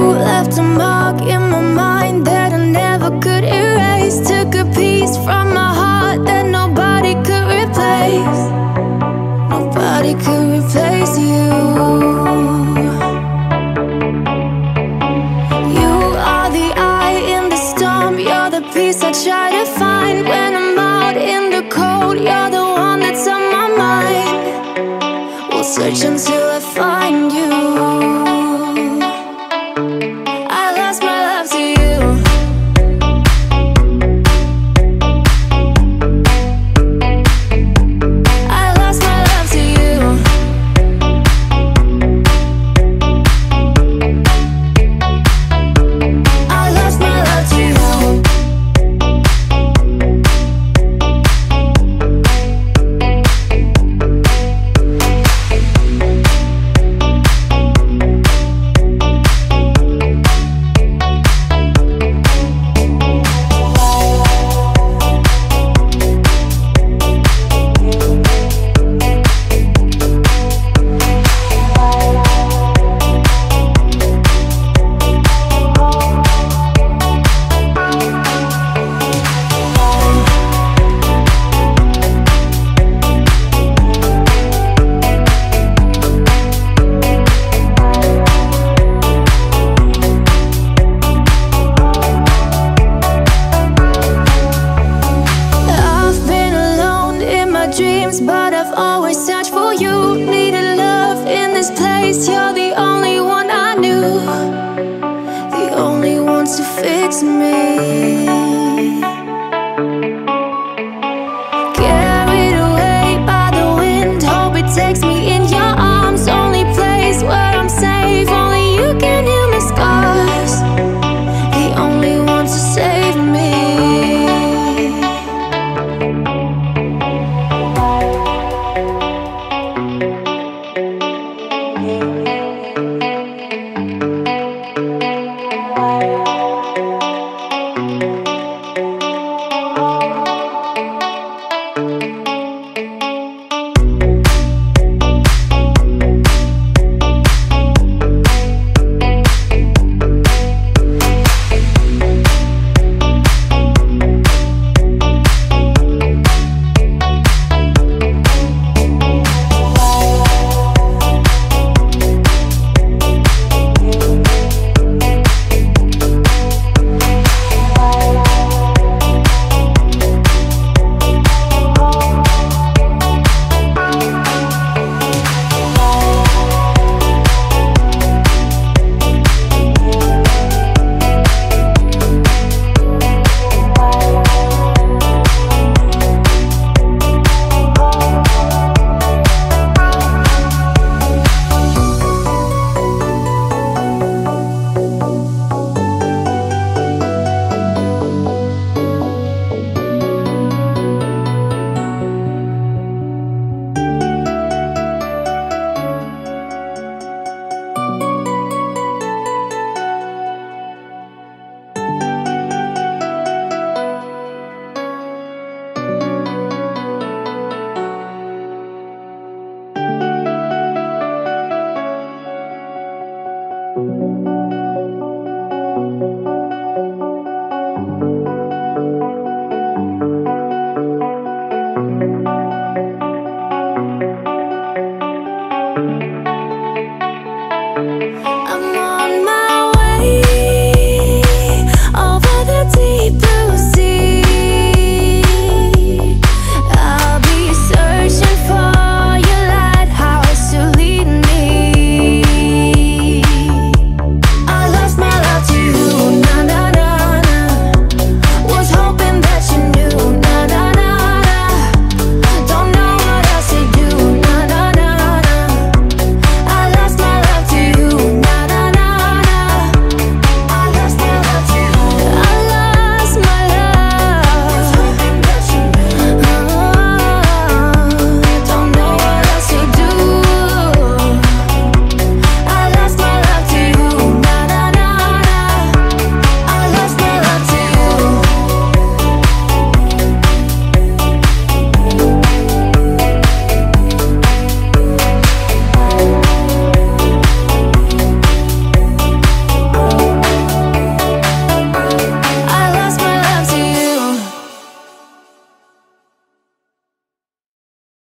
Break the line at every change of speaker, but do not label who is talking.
You left a mark in my mind that I never could erase. Took a piece from my heart that nobody could replace. Nobody could replace you. You are the eye in the storm. You're the peace I try to find when I'm out in the cold. You're the one that's on my mind. We'll search until I find you. I've always searched for you. Needed love in this place, you're the only one I knew, the only one to fix me.